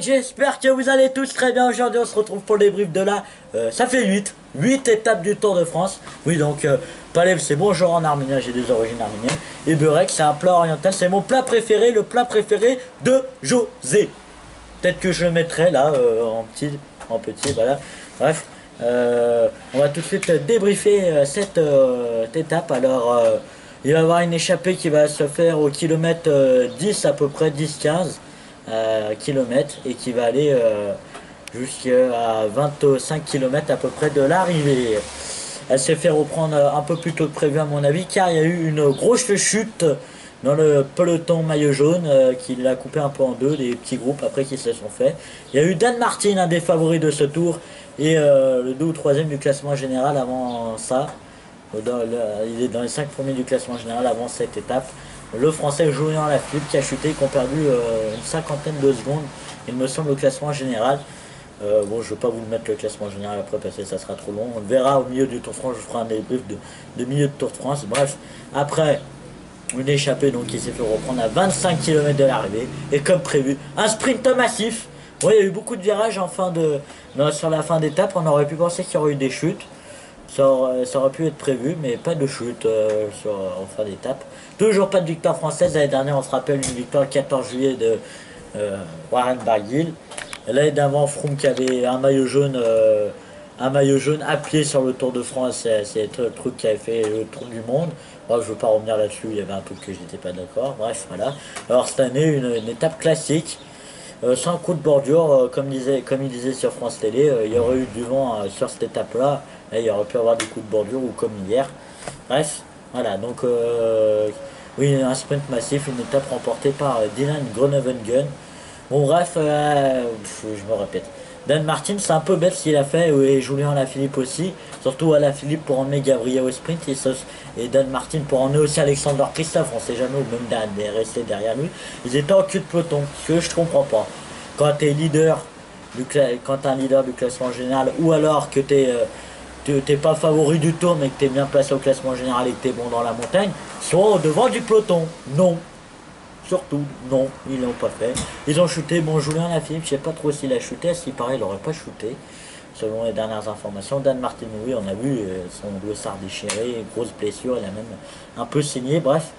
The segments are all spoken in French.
j'espère que vous allez tous très bien. Aujourd'hui, on se retrouve pour le débrief de la. euh, ça fait 8. 8 étapes du Tour de France. Oui, donc, euh, Palev, c'est bonjour en arménien, j'ai des origines arméniennes. Et Beurek, c'est un plat oriental, c'est mon plat préféré, le plat préféré de José. Peut-être que je le mettrai là, euh, en petit. En petit, voilà. Bref, euh, on va tout de suite débriefer cette étape. Alors, il va y avoir une échappée qui va se faire au kilomètre euh, 10 à peu près, 10-15 euh, kilomètres et qui va aller euh, jusqu'à 25 km à peu près de l'arrivée. Elle s'est fait reprendre un peu plus tôt que prévu à mon avis car il y a eu une grosse chute dans le peloton maillot jaune euh, qui l'a coupé un peu en deux, des petits groupes après qui se sont faits. Il y a eu Dan Martin, un des favoris de ce tour, et le 2 ou 3 du classement général avant ça. Il est dans les 5 premiers du classement général avant cette étape. Le français Julien Lafilippe qui a chuté, qui ont perdu euh, une cinquantaine de secondes, il me semble, au classement général. Euh, bon, je ne vais pas vous mettre le classement général après parce que ça sera trop long. On le verra au milieu du Tour de France, je ferai un débrief de, milieu de Tour de France. Bref, après, une échappée donc qui s'est fait reprendre à 25 km de l'arrivée. Et comme prévu, un sprint massif. Bon, il y a eu beaucoup de virages en fin de, sur la fin d'étape. On aurait pu penser qu'il y aurait eu des chutes. Ça aurait, pu être prévu, mais pas de chute euh, sur, en fin d'étape. Toujours pas de victoire française. L'année dernière, on se rappelle une victoire le 14 juillet de euh, Warren Barguil. L'année d'avant, Froome qui avait un maillot jaune, euh, un sur le Tour de France. C'est le truc qui avait fait le Tour du monde. Je veux pas revenir là-dessus. Il y avait un truc que j'étais pas d'accord. Bref, voilà. Alors cette année, une étape classique. Euh, sans coup de bordure, euh, comme, disait, comme il disait sur France Télé, euh, il y aurait eu du vent sur cette étape-là, et il y aurait pu avoir des coups de bordure ou comme hier. Bref, voilà, donc oui, un sprint massif, une étape remportée par Dylan Groenewegen. Bon bref, je me répète. Dan Martin, c'est un peu bête ce qu'il a fait, et Julien Alaphilippe aussi, surtout Alaphilippe pour emmener Gabriel au sprint, et, Dan Martin pour emmener aussi Alexander Christophe, on sait jamais, ou même Dan, des rester derrière lui. Ils étaient en cul de peloton, ce que je comprends pas. Quand tu es leader, t'es un leader du classement général, ou alors que t'es pas favori du tour, mais que tu es bien placé au classement général et que tu es bon dans la montagne, soit au devant du peloton. Non. Surtout, non, ils l'ont pas fait. Ils ont shooté, bon, Julien Lafilippe, je sais pas trop s'il a shooté, qui paraît, il aurait pas shooté, selon les dernières informations. Dan Martin, oui, on a vu euh, son dossard déchiré, grosse blessure, il a même un peu saigné, bref,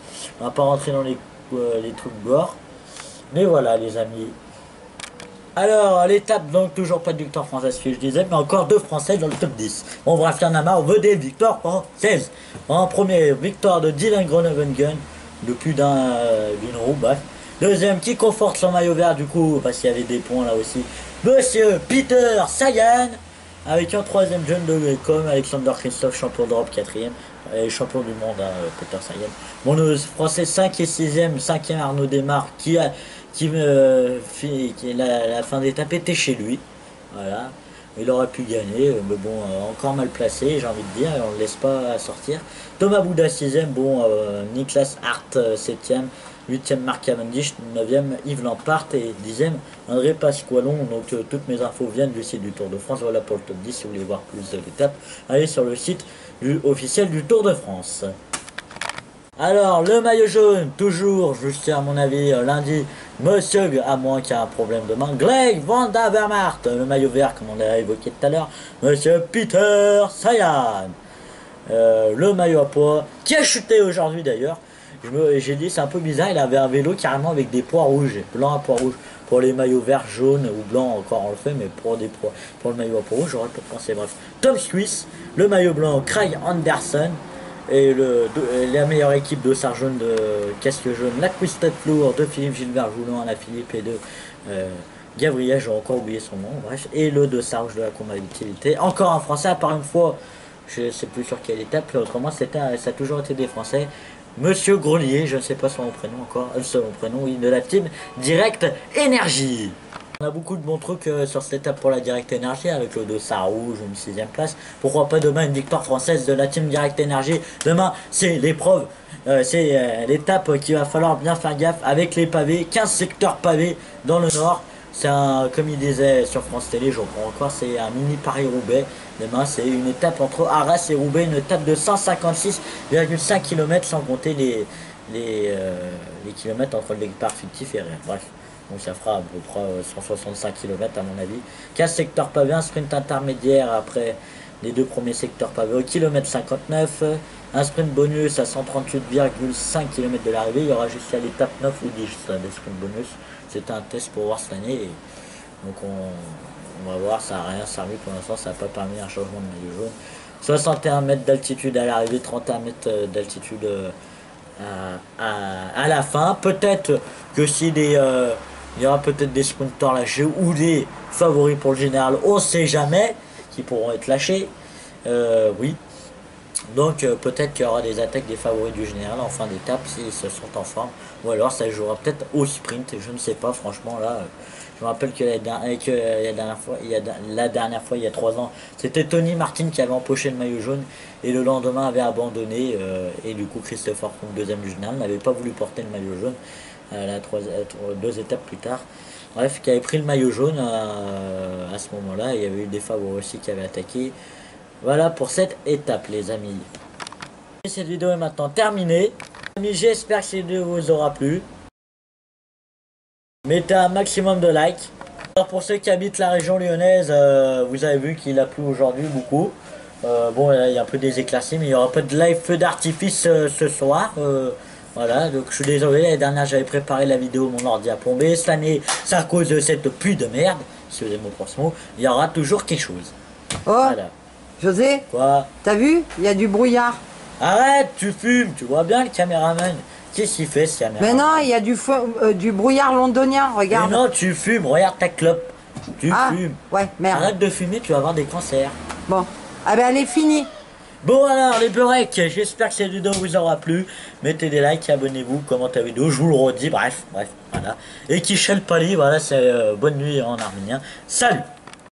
on va pas rentrer dans les, euh, les trucs gore. Mais voilà, les amis. Alors, l'étape, donc, toujours pas de victoire française, que je disais, mais encore deux Français dans le top 10. Bon, bref, il y en a on veut des victoires françaises. En premier, victoire de Dylan Groenewegen, de plus d'un, euh, d'une roue, bref. Deuxième, qui conforte son maillot vert, du coup, parce qu'il y avait des points là aussi. Monsieur Peter Sagan, avec un troisième jeune de comme Alexander Christophe, champion d'Europe, quatrième, et champion du monde, hein, Peter Sagan. Bon, nos Français 5 et 6e, 5e Arnaud Desmar, qui a, qui me fait, qui la, la fin d'étape était chez lui. Voilà. Il aurait pu gagner, euh, mais bon, euh, encore mal placé, j'ai envie de dire, et on ne le laisse pas sortir. Thomas Bouda 6ème, bon, euh, Hart 7ème, 8ème Marc Cavendish, 9ème Yves Lampart et 10ème André Pasqualon. Donc euh, toutes mes infos viennent du site du Tour de France. Voilà pour le top 10 si vous voulez voir plus de l'étape. Allez sur le site du, officiel du Tour de France. Alors, le maillot jaune, toujours, jusqu'à mon avis, euh, lundi, Monsieur, à moins qu'il y ait un problème de main, Greg Van Davermaert, le maillot vert, comme on l'a évoqué tout à l'heure, Monsieur Peter Sayan, Euh, le maillot à poids, qui a chuté aujourd'hui d'ailleurs. Je J'ai dit, c'est un peu bizarre, il avait un vélo carrément avec des poids rouges, blanc à poids rouge. Pour les maillots verts, jaunes ou blancs, encore on le fait, mais pour des poids, pour le maillot à poids rouge, j'aurais pas pensé. Bref, Tom Swiss, le maillot blanc, Craig Anderson, et le, la meilleure équipe de jaune de casque jaune, la Quistet Lourd de Philippe Gilbert Joulon à la Philippe et de euh, Gabriel, j'ai encore oublié son nom, bref, et le de Sarge de la combativité. Encore un français, à part une fois, je sais plus sur quelle étape, mais autrement c'était, ça a toujours été des français. Monsieur Grelier, je ne sais pas son prénom encore, euh, son prénom, oui, de la team Direct Énergie. On a beaucoup de bons trucs euh, sur cette étape pour la Direct Énergie avec le dossard rouge, une sixième place. Pourquoi pas demain une victoire française de la team Direct Énergie Demain, c'est l'épreuve, euh, c'est euh, l'étape qu'il va falloir bien faire gaffe avec les pavés, 15 secteurs pavés dans le nord. C'est un, comme il disait sur France Télé, je reprends encore, c'est un mini Paris-Roubaix. Demain, c'est une étape entre Arras et Roubaix, une étape de 156,5 km sans compter les, les, les kilomètres entre le départ fictif et rien. Bref. Donc ça fera à peu près euh, 165 km à mon avis. 15 secteurs pavés, un sprint intermédiaire après les deux premiers secteurs pavés au kilomètre 59. Un sprint bonus à 138,5 km de l'arrivée. Il y aura jusqu'à l'étape 9 ou 10 ça, des sprints bonus. C'était un test pour voir cette année. donc on, va voir, ça n'a rien servi pour l'instant, ça n'a pas permis un changement de maillot jaune. 61 mètres d'altitude à l'arrivée, 31 mètres euh, d'altitude euh, à, la fin. Peut-être que si des, euh, il y aura peut-être des sprinters lâchés ou des favoris pour le général, on sait jamais, qui pourront être lâchés. Euh, oui. Donc euh, peut-être qu'il y aura des attaques des favoris du général en fin d'étape s'ils se sont en forme. Ou alors ça jouera peut-être au sprint, je ne sais pas franchement là. euh, je me rappelle que la, dernière fois, il y a, la dernière fois, il y a trois ans, c'était Tony Martin qui avait empoché le maillot jaune et le lendemain avait abandonné. et du coup, Christopher Froome, deuxième du général, n'avait pas voulu porter le maillot jaune la trois, à deux étapes plus tard. Bref, qui avait pris le maillot jaune euh, à ce moment-là. Il y avait eu des favoris aussi qui avaient attaqué. Voilà pour cette étape, les amis. Et Cette vidéo est maintenant terminée. J'espère que cette vidéo vous aura plu. Mettez un maximum de likes. Alors pour ceux qui habitent la région lyonnaise, euh, vous avez vu qu'il a plu aujourd'hui beaucoup. Euh, bon, il y a un peu des éclaircies, mais il y aura pas de live feu d'artifice euh, ce soir. Voilà, donc je suis désolé, l'année dernière j'avais préparé la vidéo, mon ordi a plombé. Cette année, c'est à cause de cette pluie de merde, excusez-moi pour ce mot, il y aura toujours quelque chose. Oh, Voilà. José, Quoi? t'as vu? Il y a du brouillard. Arrête, tu fumes, tu vois bien le caméraman. Qu'est-ce qu'il fait ce caméraman? Mais non, il y a du, feu- euh, du brouillard londonien, Mais regarde. non, tu fumes, regarde ta clope. Tu ah, fumes. ouais, merde. Arrête de fumer, tu vas avoir des cancers. Bon, ah ben elle est finie. Bon alors les beurrecs, j'espère que cette vidéo vous aura plu. Mettez des likes, abonnez-vous, commentez la vidéo, je vous le redis, bref, bref, voilà. Et qui Pali, voilà, c'est euh, bonne nuit en arménien. Salut